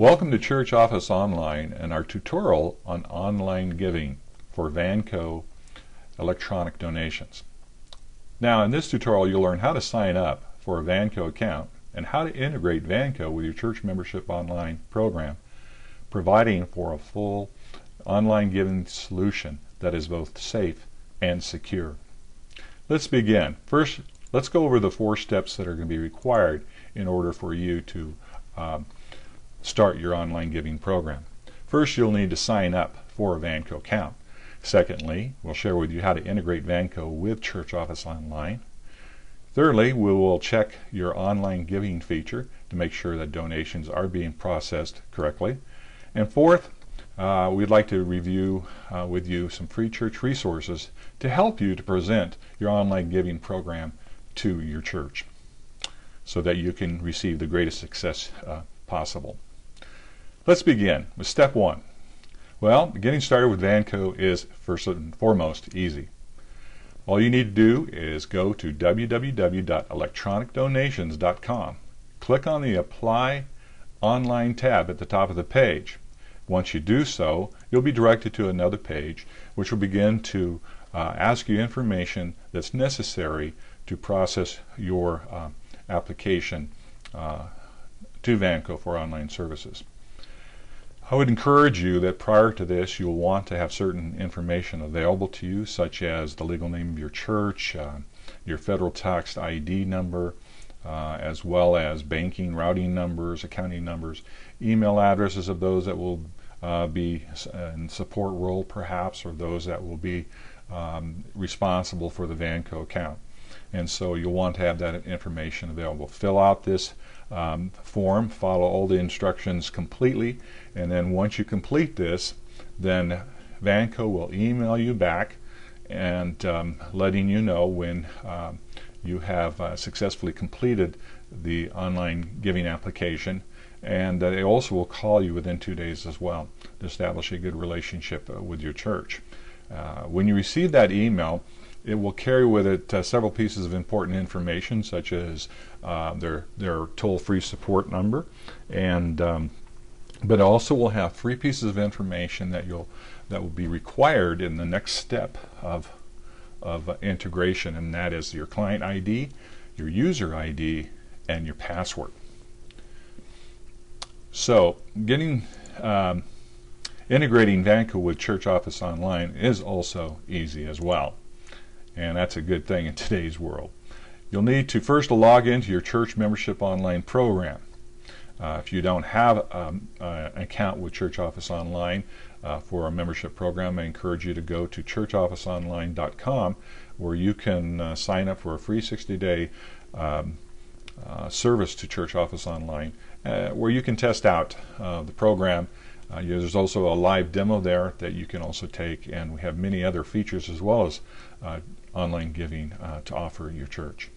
Welcome to Church Office Online and our tutorial on online giving for Vanco electronic donations. Now in this tutorial you'll learn how to sign up for a Vanco account and how to integrate Vanco with your church membership online program providing for a full online giving solution that is both safe and secure. Let's begin. First let's go over the four steps that are going to be required in order for you to um, start your online giving program. First, you'll need to sign up for a Vanco account. Secondly, we'll share with you how to integrate Vanco with Church Office Online. Thirdly, we will check your online giving feature to make sure that donations are being processed correctly. And fourth, uh, we'd like to review uh, with you some free church resources to help you to present your online giving program to your church so that you can receive the greatest success uh, possible. Let's begin with step one. Well, getting started with Vanco is first and foremost easy. All you need to do is go to www.electronicdonations.com. Click on the Apply Online tab at the top of the page. Once you do so, you'll be directed to another page which will begin to uh, ask you information that's necessary to process your uh, application uh, to Vanco for online services. I would encourage you that prior to this you'll want to have certain information available to you such as the legal name of your church, uh, your federal tax ID number, uh, as well as banking routing numbers, accounting numbers, email addresses of those that will uh, be in support role perhaps or those that will be um, responsible for the Vanco account. And so you'll want to have that information available. Fill out this um, form, follow all the instructions completely, and then once you complete this, then Vanco will email you back and um, letting you know when um, you have uh, successfully completed the online giving application and uh, they also will call you within two days as well to establish a good relationship uh, with your church. Uh, when you receive that email, it will carry with it uh, several pieces of important information, such as uh, their their toll-free support number, and um, but also will have three pieces of information that you'll that will be required in the next step of of uh, integration, and that is your client ID, your user ID, and your password. So, getting um, integrating Vanco with Church Office Online is also easy as well and that's a good thing in today's world. You'll need to first log into your church membership online program. Uh, if you don't have um, uh, an account with Church Office Online uh, for a membership program, I encourage you to go to churchofficeonline.com where you can uh, sign up for a free 60-day um, uh, service to Church Office Online uh, where you can test out the program uh, there's also a live demo there that you can also take, and we have many other features as well as online giving uh, to offer your church.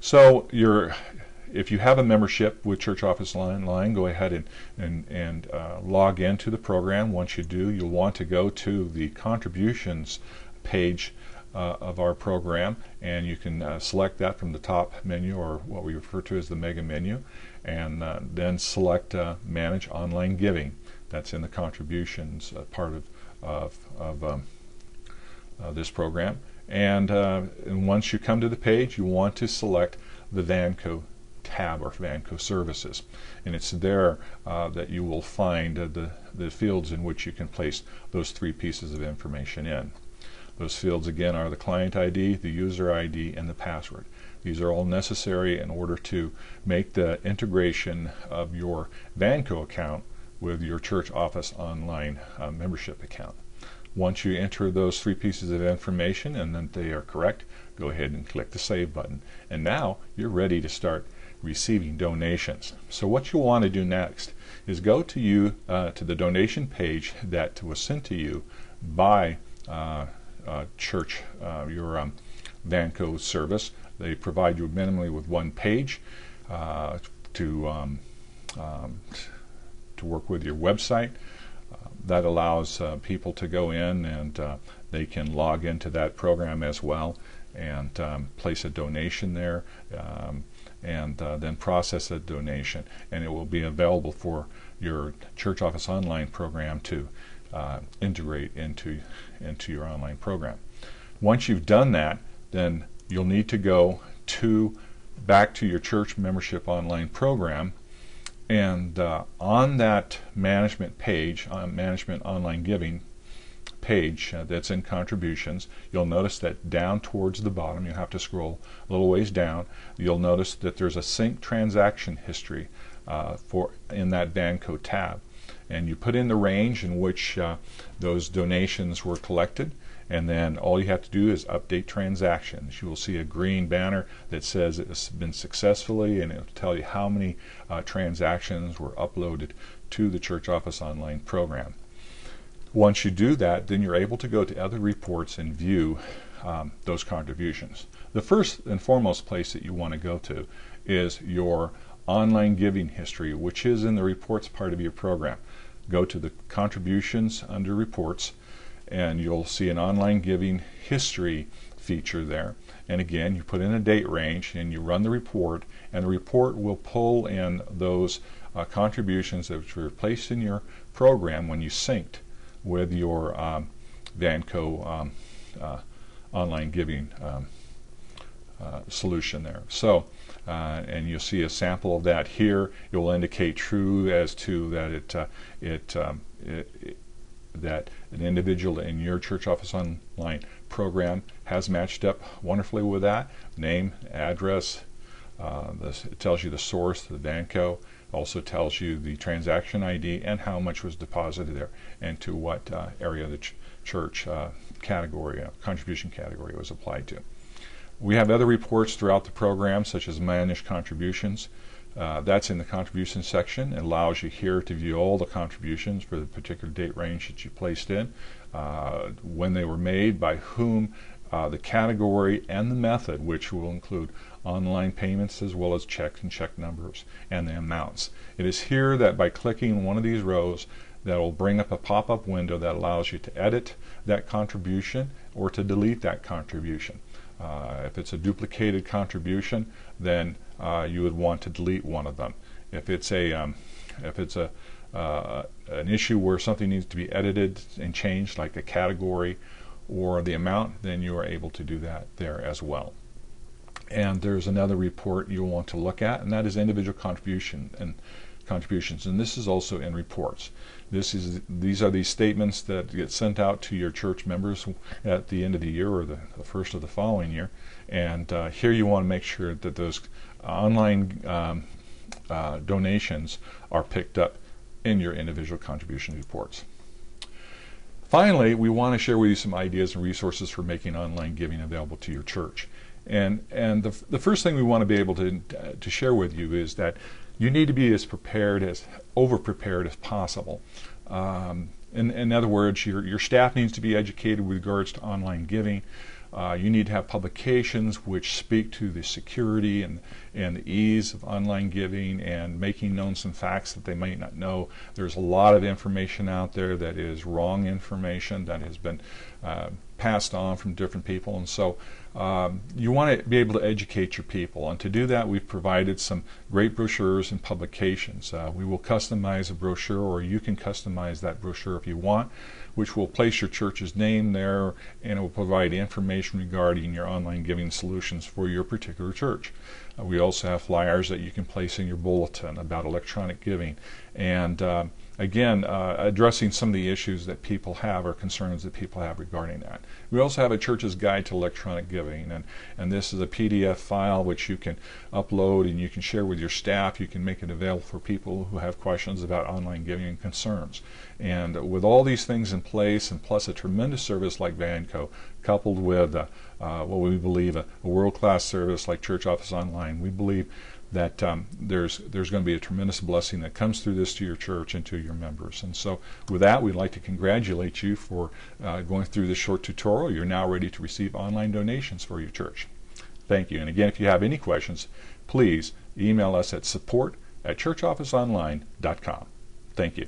So if you have a membership with Church Office Online, go ahead and, and, and uh, log into the program. Once you do, you'll want to go to the contributions page uh, of our program and you can uh, select that from the top menu or what we refer to as the mega menu and uh, then select uh, manage online giving that's in the contributions uh, part of, of, of um, this program. And, uh, and once you come to the page, you want to select the Vanco tab or Vanco services. And it's there uh, that you will find uh, the, the fields in which you can place those three pieces of information in. Those fields again are the client ID, the user ID, and the password. These are all necessary in order to make the integration of your Vanco account with your church office online uh, membership account. Once you enter those three pieces of information and that they are correct, go ahead and click the Save button. And now you're ready to start receiving donations. So what you want to do next is go to you uh, to the donation page that was sent to you by uh, uh, church, uh, your um, Vanco service. They provide you minimally with one page uh, to um, um, to work with your website. That allows uh, people to go in and uh, they can log into that program as well. and um, place a donation there um, and uh, then process a donation and it will be available for your church office online program to uh, integrate into into your online program once you've done that then you'll need to go to back to your church membership online program and uh, on that management page on management online giving page uh, that's in contributions, you'll notice that down towards the bottom, you have to scroll a little ways down, you'll notice that there's a sync transaction history uh, for in that Vanco tab. And you put in the range in which uh, those donations were collected, and then all you have to do is update transactions. You will see a green banner that says it's been successfully, and it'll tell you how many uh, transactions were uploaded to the Church Office Online program. Once you do that, then you're able to go to other reports and view um, those contributions. The first and foremost place that you want to go to is your online giving history, which is in the reports part of your program. Go to the contributions under reports, and you'll see an online giving history feature there. And again, you put in a date range and you run the report, and the report will pull in those uh, contributions that were placed in your program when you synced with your um, Vanco um, uh, online giving um, uh, solution there. So, uh, and you'll see a sample of that here. It will indicate true as to that it, uh, it, um, it, it, that an individual in your church office online program has matched up wonderfully with that name, address. Uh, this, it tells you the source, the Vanco, also tells you the transaction ID and how much was deposited there and to what uh, area of the ch church uh, category, uh, contribution category was applied to. We have other reports throughout the program such as managed contributions. Uh, that's in the contribution section. It allows you here to view all the contributions for the particular date range that you placed in, uh, when they were made, by whom, uh, the category and the method, which will include online payments as well as checks and check numbers and the amounts. It is here that by clicking one of these rows that will bring up a pop-up window that allows you to edit that contribution or to delete that contribution. Uh, if it's a duplicated contribution, then uh, you would want to delete one of them. If it's a um, if it's a uh, an issue where something needs to be edited and changed, like a category or the amount, then you are able to do that there as well. And there's another report you'll want to look at, and that is individual contribution and contributions. And this is also in reports. This is these are these statements that get sent out to your church members at the end of the year or the, the first of the following year. And uh, here you want to make sure that those online um, uh, donations are picked up in your individual contribution reports. Finally, we want to share with you some ideas and resources for making online giving available to your church. And, and the, the first thing we want to be able to, to share with you is that you need to be as prepared as over prepared as possible. Um, in, in other words, your, your staff needs to be educated with regards to online giving. Uh, you need to have publications which speak to the security and, and the ease of online giving and making known some facts that they might not know. There's a lot of information out there that is wrong information that has been uh, passed on from different people. And so um, you want to be able to educate your people. And to do that, we've provided some great brochures and publications. Uh, we will customize a brochure, or you can customize that brochure if you want which will place your church's name there and it will provide information regarding your online giving solutions for your particular church. Uh, we also have flyers that you can place in your bulletin about electronic giving. And uh, again, uh, addressing some of the issues that people have or concerns that people have regarding that. We also have a church's guide to electronic giving, and, and this is a PDF file which you can upload and you can share with your staff. You can make it available for people who have questions about online giving and concerns. And with all these things in place, and plus a tremendous service like Vanco, coupled with uh, uh, what we believe a, a world-class service like Church Office Online, we believe that um, there's there's going to be a tremendous blessing that comes through this to your church and to your members. And so, with that, we'd like to congratulate you for uh, going through this short tutorial. You're now ready to receive online donations for your church. Thank you. And again, if you have any questions, please email us at support at churchofficeonline.com. Thank you.